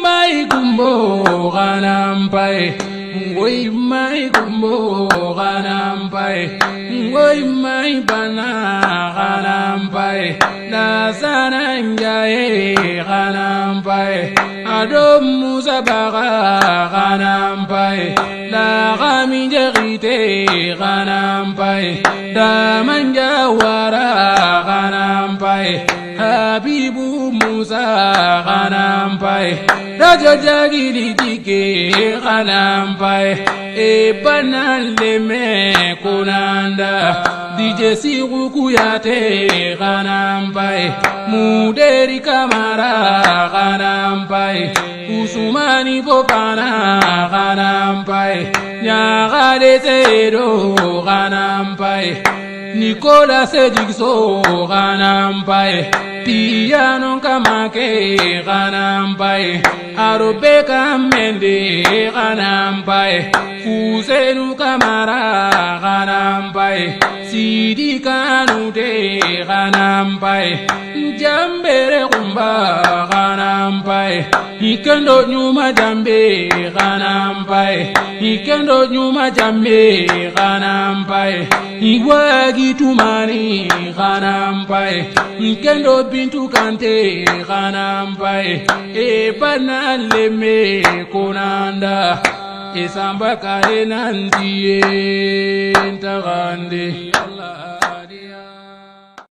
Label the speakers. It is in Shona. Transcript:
Speaker 1: mai kumbo ganampai ngoi mai kumbo ganampai ngoi mai bana ganampai na sananjae ganampai adom musabaga ganampai la gaminjagite ganampai damanjawara ganampai habibu musa ganampai rajajagiritike kanampae epanaleme kunanda dijesigukuyate kanampae muderi kamara kanampae usumani popana kanampae nyakadesedo kanampae nikolase jigso kanampae tiyanonka make ganampae arobe kamende ganampae kusenu kamara ganampae sidi kanute ganampae jambere kumba ganampae ikendo nyuma jambe kanampae ikendo nyuma jambe kanampae igwagitumani kanampae ikendo bintu kante kanampae epana leme kunanda esamba kale nantie ntakande